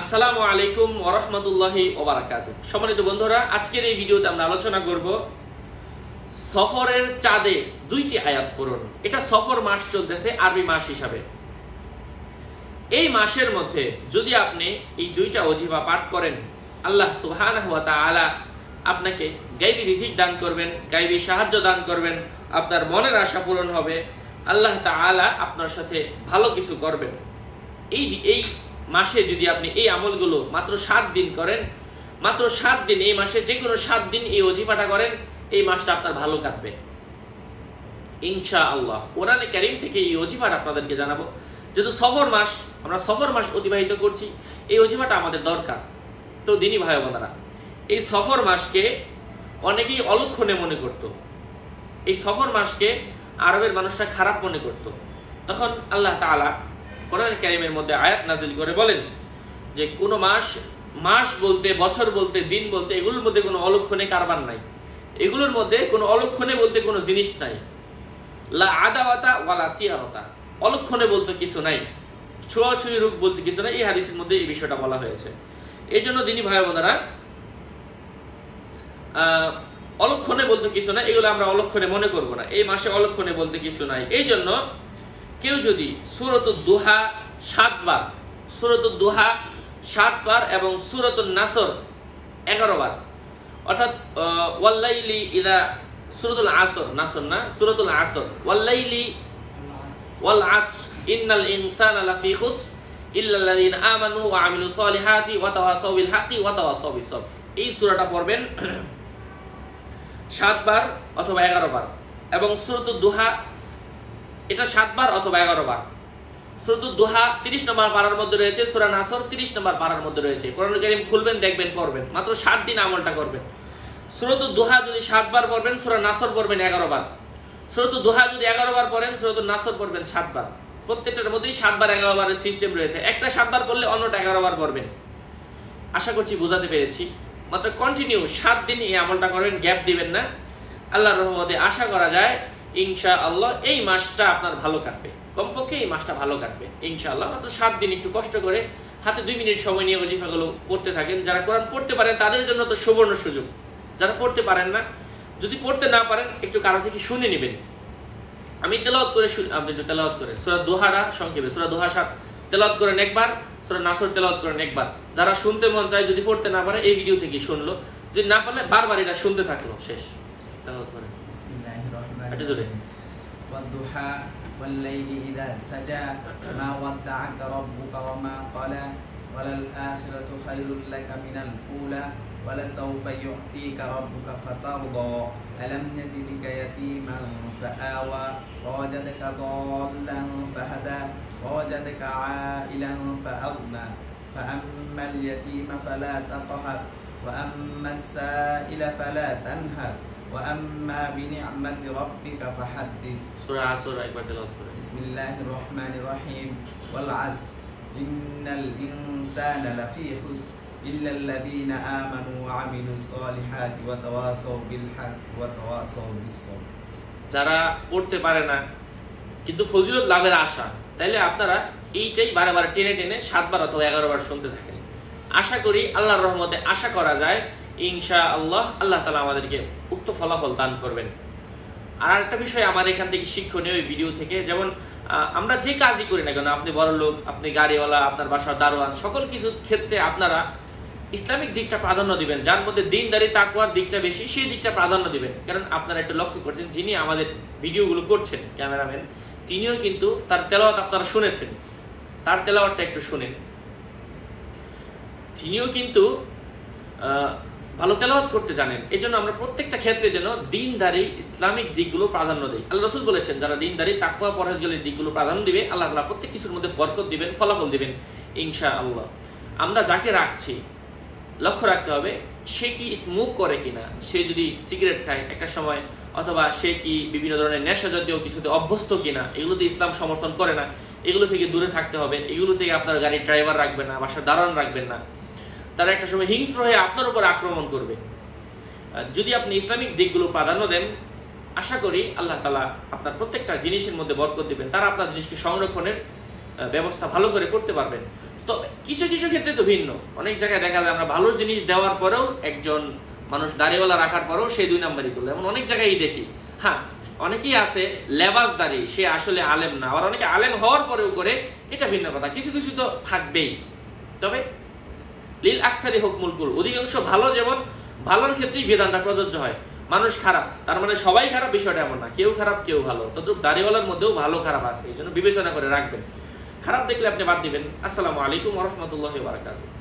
আসসালামু আলাইকুম ওরহমতুল্লাহি ওবারাকাতু সম্মানিত বন্ধুরা, আজকের এই ভিডিওতে আমরা আলোচনা করব সফরের চাঁদে দুইটি আয়াত পূরণ এটা সফর মাস চলতেছে, আরবি মাস হিসাবে। এই মাসের মধ্যে যদি আপনি এই দুইটা অজিফা পাঠ করেন, আল্লাহ সুবহানাহু ওয়া তাআলা আপনাকে গাইবি রিজিক দান করবেন, গাইবি সাহায্য দান করবেন, আপনার মনের আশা পূরণ হবে, আল্লাহ তাআলা আপনার সাথে ভালো কিছু করবেন। এই এই মাসে যদি আপনি এই আমলগুলো মাত্র সাত দিন করেন, মাত্র সাত দিন এই মাসে যে কোনো সাত দিন এই অজিফাটা করেন, এই মাসটা আপনার ভালো কাটবে। ইনশা আল্লাহ কোরআনে ক্যারিম থেকে এই অজিফাটা আপনাদেরকে জানাব। যেহেতু সফর মাস, আমরা সফর মাস অতিবাহিত করছি, এই অজিফাটা আমাদের দরকার। তো দিনই ভাই বোনেরা, এই সফর মাসকে অনেকেই অলক্ষণে মনে করত। এই সফর মাসকে আরবের মানুষরা খারাপ মনে করত। তখন আল্লাহ তাআলা কোরআন কারিমের মধ্যে আয়াত নাজিল করে বলেন যে কোনো মাস মাস বলতে, বছর বলতে, দিন বলতে এগুলোর মধ্যে কোনো অলক্ষণে কারবার নাই। এগুলোর মধ্যে কোনো অলক্ষণে বলতে কোনো জিনিস নাই। লা আদাওয়াতা ওয়ালা তিয়ারতা অলক্ষণে বলতে কিছু নাই। ছোঁয়াছুঁয়ি রূপ বলতে কিছু নাই। এই হাদিসের মধ্যে এই বিষয়টা বলা হয়েছে। এই জন্য দিনী ভাই বোনেরা অলক্ষণে বলতে কিছু নাই। এগুলো আমরা অলক্ষণে মনে করব না। এই মাসে অলক্ষণে বলতে কিছু নাই। এই জন্য কেউ যদি সুরত দুহা সাতবার, সুরত দুহা সাতবার এবং সুরত নাসর এগারো বার অর্থাৎ ওয়াল্লাইলি ইদা সুরতুল আসর নাসর না সুরতুল আসর ওয়াল্লাইলি ওয়াল আস ইন্নাল ইনসান লাফি খুস ইল্লাল্লাযিনা আমানু ওয়া আমিলু সলিহাতি ওয়া তাওয়াসাউ বিল হাক্কি ওয়া তাওয়াসাউ বিস সবর এই সূরাটা পড়বেন সাতবার অথবা এগারো বার এবং সুরতুল দুহা এটা সাতবার অথবা এগারো বার সুরতুল দুহা তিরিশ নম্বর পাড়ার মধ্যে রয়েছে, সুরা নাসর তিরিশ নম্বর পাড়ার মধ্যে রয়েছে। কোরআন কারিম খুলবেন, দেখবেন, পড়বেন। মাত্র সাত দিন আমলটা করবেন। সুরতুল দুহা যদি সাতবার পড়বেন, সুরা নাসর পড়বেন এগারো বার সুরতুল দুহা যদি এগারো বার পড়েন সুরতুল নাসর পড়বেন সাতবার। প্রত্যেকটার মধ্যেই সাতবার এগারো বারের সিস্টেম রয়েছে। একটা সাতবার পড়লে অন্যটা এগারো বার পড়বেন। আশা করছি বোঝাতে পেরেছি। মাত্র কন্টিনিউ সাত দিন এই আমলটা করবেন, গ্যাপ দিবেন না। আল্লাহর রহমতে আশা করা যায় ইনশা আল্লাহ এই মাসটা আপনার ভালো কাটবে। কমপক্ষে এই মাসটা ভালো কাটবে, ইনশাআল্লাহ। মাত্র সাত দিন একটু কষ্ট করে হাতে দুই মিনিট সময় নিয়ে ওজিফাগুলো পড়তে থাকেন। যারা কোরআন পড়তে পারেন, তাদের জন্য তো সুবর্ণ সুযোগ। যারা পড়তে পারেন না, যদি পড়তে না পারেন, একটু কারও থেকে শুনে নেবেন। আমি তেলাওয়াত করে আপনি একটু তেলাওয়াত করেন। সুরা দোহারা সংক্ষেপে, সুরা দোহা সাত, তেলাওয়াত করেন একবার। সুরা নাসর তেলাওয়াত করেন একবার। যারা শুনতে মন চায়, যদি পড়তে না পারে, এই ভিডিও থেকে শুনলো। যদি না পারলে, বারবার এটা শুনতে থাকল, শেষ। তেলাওয়াত করেন। একটু জোরে রহিম والضحى والليل إذا سجى ما ودعك ربك وما قلى وللآخرة خير لك من الأولى ولسوف يعطيك ربك فترضى ألم يجدك يتيما فآوى ووجدك ضالا فهدى ووجدك عائلا فأغنى فأما اليتيم فلا تقهر وأما السائل فلا تنهر وأما بنعمة ربك فحدث সূরা আসর একবার তেলাওয়াত করেন بسم الله الرحمن الرحيم والعصر إن الإنسان لفي خسر إلا الذين آمنوا وعملوا الصالحات وتواصوا بالحق وتواصوا بالصبر যারা পড়তে পারে না কিন্তু ফজিলত লাভের আশা তাইলে আপনারা এইটাই বারে বারে টেনে টেনে সাতবার অথবা এগারো বার শুনতে থাকেন আশা করি আল্লাহর রহমতে আশা করা যায় ইনশা আল্লাহ আল্লাহ তালা আমাদেরকে উক্ত ফলাফল দান করবেন। আর একটা বিষয় আমার এখান থেকে শিক্ষণীয় ওই ভিডিও থেকে, যেমন আমরা যে কাজই করি না কেন, আপনি বড় লোক, আপনি গাড়িওয়ালা, আপনার বাসার দারোয়ান, সকল কিছু ক্ষেত্রে আপনারা ইসলামিক দিকটা প্রাধান্য দিবেন, যার মধ্যে দিনদারি তাকুয়ার দিকটা বেশি, সেই দিকটা প্রাধান্য দিবেন। কারণ আপনারা একটু লক্ষ্য করছেন, যিনি আমাদের ভিডিওগুলো করছেন, ক্যামেরাম্যান, তিনিও কিন্তু তার তেলাওয়াত আপনারা শুনেছেন। তার তেলাওয়াতটা একটু শুনেন। তিনিও কিন্তু ভালো তেলাওয়াত করতে জানেন। এই জন্য আমরা প্রত্যেকটা ক্ষেত্রে যেন দিনদারি ইসলামিক দিকগুলো প্রাধান্য দিই। আল্লাহ রসুল বলেছেন, যারা দিনদারি তাকুয়া পরহেজগুলির দিকগুলো প্রাধান্য দিবে, আল্লাহ তালা প্রত্যেক কিছুর মধ্যে বরকত দিবেন, ফলাফল দিবেন ইনশা আল্লাহ আমরা যাকে রাখছি, লক্ষ্য রাখতে হবে, সে কি স্মোক করে কিনা? সে যদি সিগারেট খায় একটা সময়, অথবা সে কি বিভিন্ন ধরনের নেশা জাতীয় কিছুতে অভ্যস্ত কিনা এগুলোতে ইসলাম সমর্থন করে না, এগুলো থেকে দূরে থাকতে হবে, এগুলো থেকে আপনার গাড়ির ড্রাইভার রাখবেন না, বাসার দারোয়ান রাখবেন না। তারা একটা সময় হিংস্র হয়ে আপনার উপর আক্রমণ করবে। যদি আপনি ইসলামিক দিকগুলো প্রাধান্য দেন, আশা করি আল্লাহ তালা আপনার প্রত্যেকটা জিনিসের মধ্যে বরকত দিবেন। তারা আপনার জিনিসকে সংরক্ষণের ব্যবস্থা ভালো করে করতে পারবেন। তবে কিছু কিছু ক্ষেত্রে তো ভিন্ন। অনেক জায়গায় দেখা যায় আমরা ভালো জিনিস দেওয়ার পরেও একজন মানুষ দাড়িওয়ালা রাখার পরেও সে দুই নাম্বারই করল। এমন অনেক জায়গায় দেখি। হ্যাঁ অনেকেই আছে লেবাস দাড়ি, সে আসলে আলেম না। আবার অনেকে আলেম হওয়ার পরেও করে, এটা ভিন্ন কথা। কিছু কিছু তো থাকবেই। তবে লিল আকসারি হোক কুল। অধিকাংশ ভালো যেমন, ভালোর ক্ষেত্রেই বিধানটা প্রযোজ্য হয়। মানুষ খারাপ, তার মানে সবাই খারাপ বিষয়টা এমন না। কেউ খারাপ, কেউ ভালো। তদ্রুপ দাড়িওয়ালার মধ্যেও ভালো খারাপ আছে, এই জন্য বিবেচনা করে রাখবেন। খারাপ দেখলে আপনি বাদ দিবেন। আসসালামু আলাইকুম রহমতুল্লাহ বারাকাতুহ।